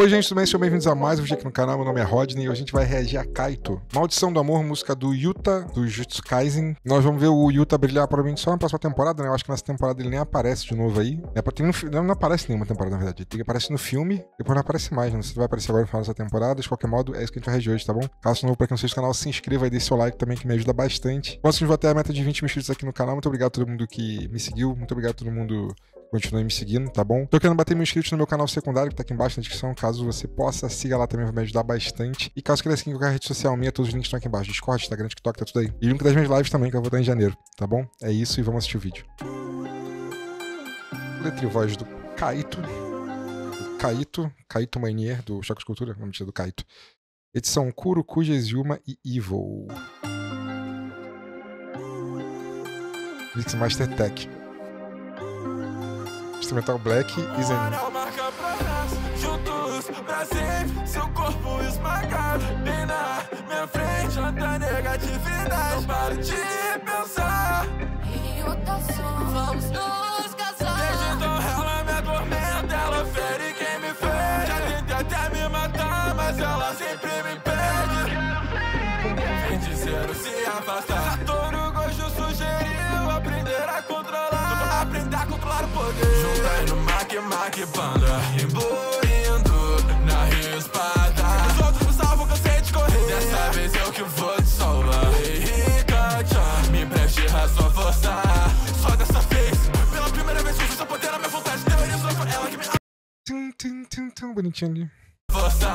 Oi, gente, tudo bem? Sejam bem-vindos a mais um vídeo aqui no canal. Meu nome é Rodney e hoje a gente vai reagir a Kaito. Maldição do Amor, música do Yuta, do Jutsu Kaisen. Nós vamos ver o Yuta brilhar provavelmente só na próxima temporada, né? Eu acho que nessa temporada ele nem aparece de novo aí. É um, não, não aparece nenhuma temporada, na verdade. Ele aparece no filme, depois não aparece mais. Não sei se vai aparecer agora no final dessa temporada. De qualquer modo, é isso que a gente vai reagir hoje, tá bom? Caso novo pra quem não seja do canal, se inscreva e deixe seu like também, que me ajuda bastante. Vou até a meta de 20 mil inscritos aqui no canal. Muito obrigado a todo mundo que me seguiu. Muito obrigado a todo mundo continue me seguindo, tá bom? Tô querendo bater mil inscritos no meu canal secundário, que tá aqui embaixo na descrição, caso você possa, siga lá também, vai me ajudar bastante. E caso queira seguir qualquer rede social minha, todos os links estão aqui embaixo, Discord, Instagram, TikTok, tá tudo aí. E o link das minhas lives também, que eu vou dar em janeiro, tá bom? É isso e vamos assistir o vídeo. Letra e voz do Kaito. O Kaito, Kaito Manier, do Choque de Cultura, mentira, do Kaito. Edição Kuro, Kujas, Yuma e Evil. Mix Master Tech instrumental Black e Zen. Mac, Mac, Panda Imbuindo na espada Os outros me salvam, cansei de correr Dessa vez eu que vou te salvar Rika-chan, me preste a sua força Só dessa vez, pela primeira vez uso seu poder, a minha vontade Teorizou, foi ela que me... Tum, tum, tum, tum, bonitinho ali. Força,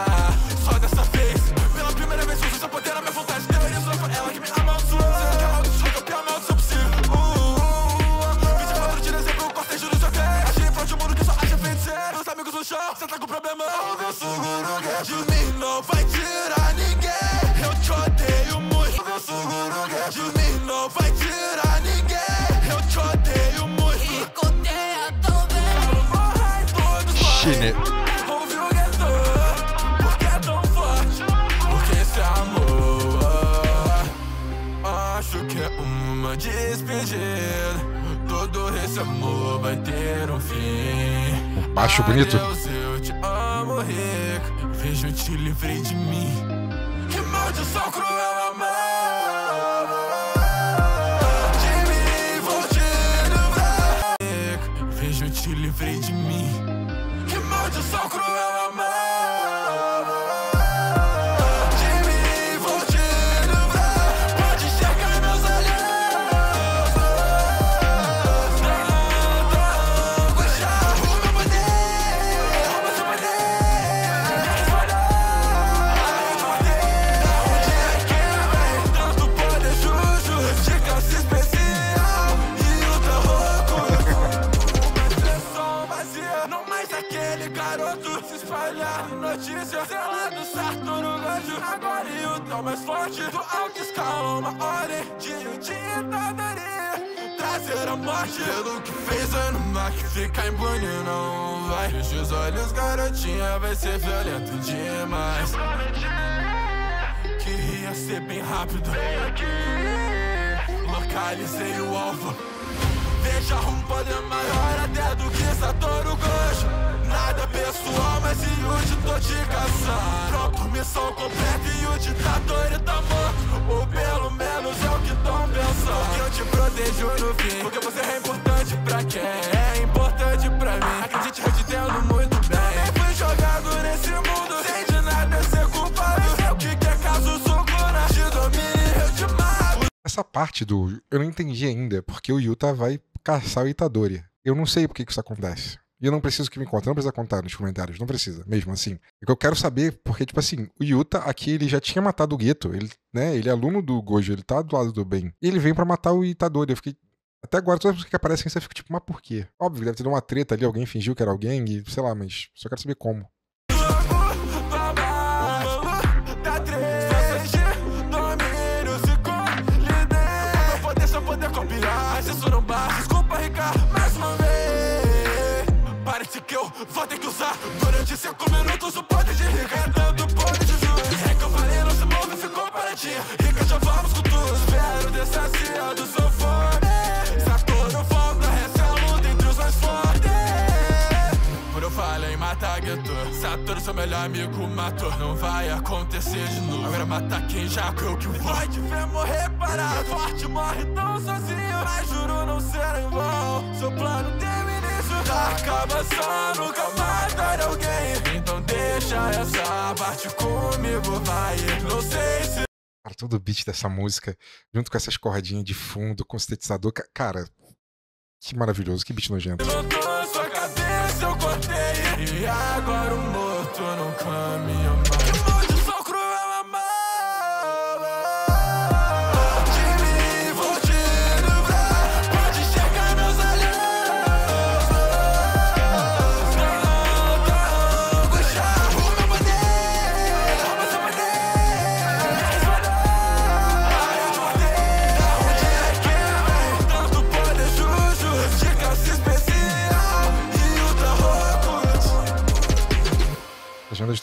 Cê tá com problema, o meu seguro quer de mim Não vai tirar ninguém. Eu te odeio muito. O meu seguro quer de mim Não vai tirar ninguém. Eu te odeio muito. E conteia também. Chine. Ouve o gueto Porque é tão forte Porque esse amor Acho que é uma despedida. Todo esse amor vai ter um fim. Baixo bonito. Amo rico Vejo te livrei de mim. Que maldição cruel amar De mim vou te livrar. Vejo te livrei de mim. Que maldição cruel tão mais forte Do alto escala uma ordem De um ditadaria Trazer a morte. Pelo que fez ano mar Que fica impune não vai. Fecha os olhos garotinha Vai ser violento demais. Queria ser bem rápido. Vem aqui. Localizei o alvo Veja um poder maior até do que Satoru Gojo Nada pessoal, mas Yuji tô te caçando Pronto, missão completa e o ditador tá morto Ou pelo menos é o que tão pensando Porque eu te protejo no fim. Porque você é importante pra quem? É importante pra mim. Acredite, eu te entendo muito bem. Também fui jogado nesse mundo Sem de nada ser culpado. Sei o que quer caso Sukuna te domine, eu te mato. Essa parte do... eu não entendi ainda Porque o Yuta vai caçar o Itadori Eu não sei por que isso acontece e eu não preciso que me conte, não precisa contar nos comentários, não precisa, mesmo assim. É que eu quero saber, porque, tipo assim, o Yuta aqui, ele já tinha matado o Geto, ele, né, ele é aluno do Gojo, ele tá do lado do bem. E ele vem para matar o Itadori, eu fiquei... Até agora, todas as pessoas que aparecem, você fica tipo, mas por quê? Óbvio, deve ter uma treta ali, alguém fingiu que era alguém, e sei lá, mas só quero saber como. Que eu vou ter que usar durante cinco minutos o poder de Rica. Tanto poder de juros. É que eu falei, não se move, ficou paradinha. Rica, já vamos com tudo. Espero dessa do seu fone. Saturno volta, essa é a luta entre os mais fortes. Por eu falei, mata gueto. ator, seu melhor amigo matou. Não vai acontecer de novo. Agora mata quem já creu que vai te ver morrer parado. Forte morre tão sozinho. Mas juro não ser em vão. Seu plano início. Acaba só, nunca matar alguém. Então deixa essa parte comigo, vai. Não sei se. Cara, todo o beat dessa música, junto com essas cordinhas de fundo, com sintetizador, cara, que maravilhoso, que beat nojento. Sua cabeça, eu cortei. E agora o morto não caminha mais.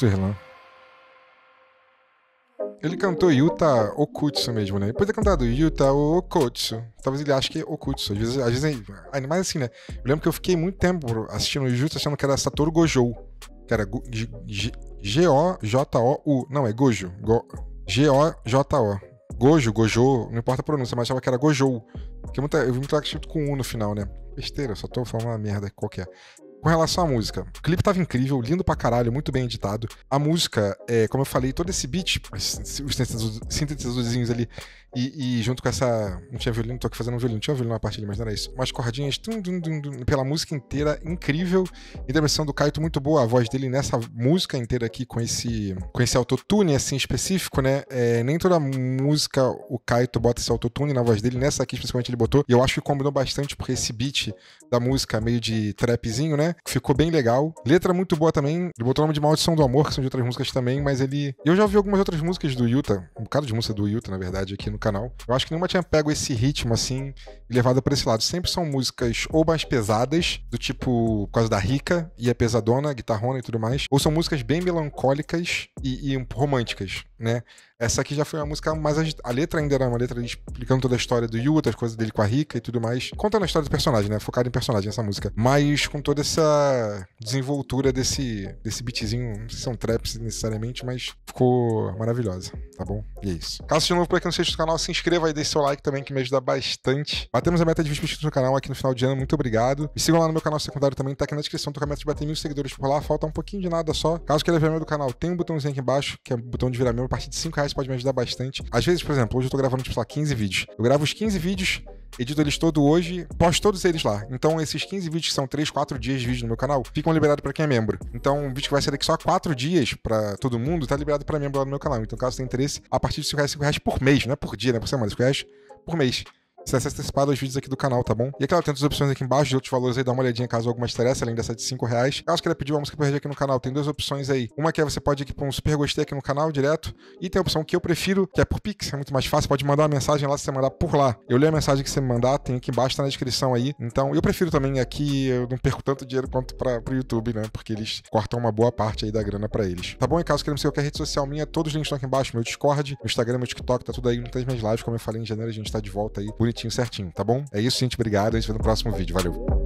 Irlã. Ele cantou Yuta Okutsu mesmo, né? Ele podia ter cantado Yuta Okutsu. Talvez ele ache que é Okutsu. Às vezes, às vezes ainda mais assim, né? Eu lembro que eu fiquei muito tempo assistindo o Yuta achando que era Satoru Gojo. Que era G-O-J-O-U. Não, é Gojo. Go- G-O-J-O. Gojo, Gojo, não importa a pronúncia, mas achava que era Gojo. Porque muita, eu vi muito escrito com U no final, né? Besteira, só tô falando uma merda qualquer. Com relação à música, o clipe tava incrível, lindo pra caralho, muito bem editado. A música, é, como eu falei, todo esse beat, os sintetizador- sintetizadorzinhos ali, e, e junto com essa. Não tinha violino, tô aqui fazendo um violino, tinha violino na parte ali, mas não era isso. Umas cordinhas tum, tum, tum, pela música inteira, incrível. Interpretação do Kaito muito boa, a voz dele nessa música inteira aqui, com esse, com esse autotune assim específico, né? É, nem toda música o Kaito bota esse autotune na voz dele, nessa aqui especificamente ele botou. E eu acho que combinou bastante, porque esse beat da música meio de trapzinho, né? Ficou bem legal. Letra muito boa também. Ele botou o nome de Maldição do Amor, que são de outras músicas também, mas ele. Eu já ouvi algumas outras músicas do Yuta, um bocado de música do Yuta, na verdade, aqui no canal. Eu acho que nenhuma tinha pego esse ritmo assim e levado pra esse lado. Sempre são músicas ou mais pesadas, do tipo por causa da Rica e a pesadona, guitarrona e tudo mais, ou são músicas bem melancólicas e, e românticas, né? Essa aqui já foi uma música mais agit... A letra ainda era uma letra explicando toda a história do Yuta, as coisas dele com a Rica e tudo mais. Contando a história do personagem, né? Focado em personagem essa música. Mas com toda essa desenvoltura desse, desse beatzinho. Não sei se são traps necessariamente, mas ficou maravilhosa, tá bom? E é isso. Caso seja novo por aqui no sexto canal, se inscreva e deixe seu like também, que me ajuda bastante. Batemos a meta de 20 inscritos no canal aqui no final de ano, muito obrigado. Me sigam lá no meu canal secundário também, tá aqui na descrição. Tô com a meta de bater mil seguidores por lá, falta um pouquinho de nada só. Caso queira virar membro do canal, tem um botãozinho aqui embaixo, que é o botão de virar membro. A partir de 5 reais pode me ajudar bastante. Às vezes, por exemplo, hoje eu tô gravando, tipo, lá, 15 vídeos. Eu gravo os 15 vídeos, edito eles todo hoje, posto todos eles lá. Então, esses 15 vídeos, que são 3, 4 dias de vídeo no meu canal, ficam liberados pra quem é membro. Então, um vídeo que vai sair daqui só 4 dias pra todo mundo, tá liberado pra membro lá no meu canal. Então, caso tenha interesse, a partir de 5 reais, 5 reais por mês, não é por dia, não é por semana, 5 reais por mês. Você acessa antecipado aos vídeos aqui do canal, tá bom? E é claro, tem outras opções aqui embaixo de outros valores aí, dá uma olhadinha caso alguma te interesse, além dessa de 5 reais. Caso queira pedir uma música pra aqui no canal, tem duas opções aí. Uma que é você pode ir aqui pra um super gostei aqui no canal, direto. E tem a opção que eu prefiro, que é por Pix, é muito mais fácil. Pode mandar uma mensagem lá se você mandar por lá. Eu leio a mensagem que você me mandar, tem aqui embaixo, tá na descrição aí. Então, eu prefiro também aqui, eu não perco tanto dinheiro quanto pra, pro YouTube, né? Porque eles cortam uma boa parte aí da grana pra eles. Tá bom? E caso queira me seguir qualquer rede social minha, todos os links estão aqui embaixo. Meu Discord, meu Instagram, meu TikTok, tá tudo aí. Muitas minhas lives, como eu falei em janeiro, a gente tá de volta aí, bonitinho, certinho, tá bom? É isso, gente. Obrigado. A gente vê no próximo vídeo. Valeu.